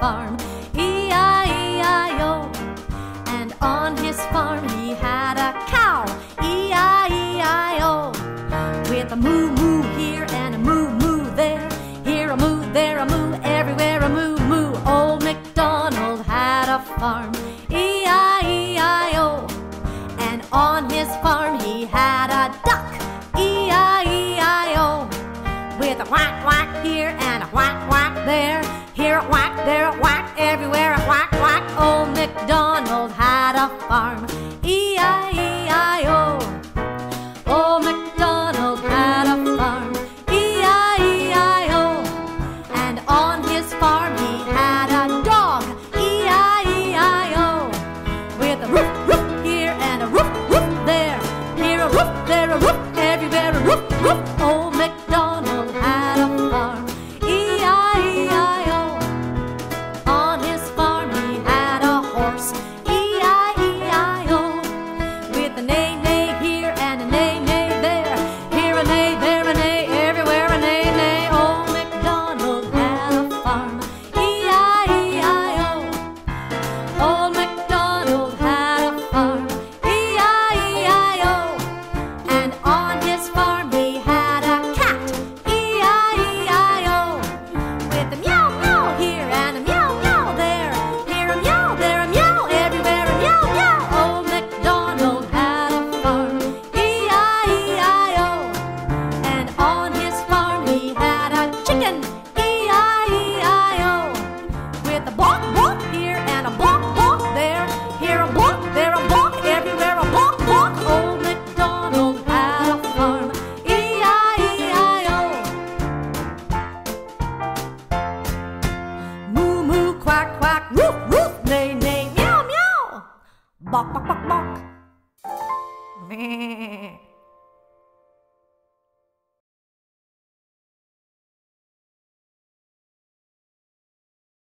farm. E-I-E-I-O. And on his farm he had a cow. E-I-E-I-O. With a moo moo here and a moo moo there. Here a moo, there a moo, everywhere a moo moo. Old MacDonald had a farm. E-I-E-I-O. And on his farm he had a duck. E-I-E-I-O. With a whack whack here and a whack whack there. Here a whack, there a whack, everywhere a whack whack. Old MacDonald had a farm. E-I-E-I-O. Old MacDonald had a farm. E-I-E-I-O. And on his farm he had a dog. E-I-E-I-O. With a roof, roof here and a roof, roof there. Here a roof, there a roof, everywhere a roof, roof. With a nầy nầy miau miau. Bọc bọc bọc bọc mẹ